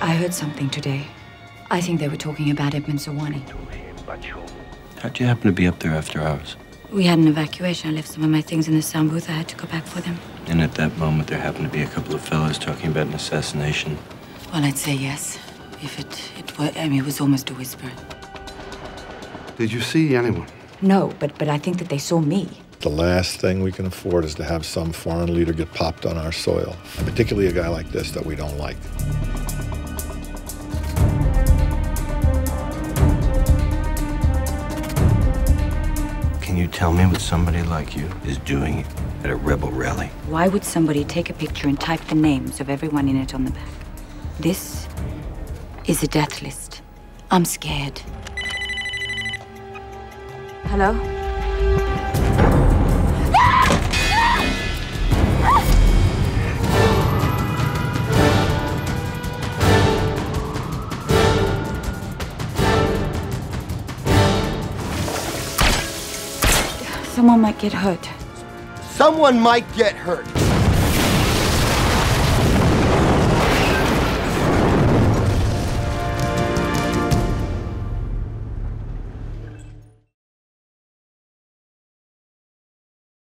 I heard something today. I think they were talking about Edmond Zuwanie. How'd you happen to be up there after hours? We had an evacuation. I left some of my things in the sound booth. I had to go back for them. And at that moment, there happened to be a couple of fellows talking about an assassination. Well, I'd say yes. If it, it were, I mean, it was almost a whisper. Did you see anyone? No, but, but I think that they saw me. The last thing we can afford is to have some foreign leader get popped on our soil, and particularly a guy like this that we don't like. You tell me what somebody like you is doing at a rebel rally? Why would somebody take a picture and type the names of everyone in it on the back? This is a death list. I'm scared. Hello? Someone might get hurt. Someone might get hurt.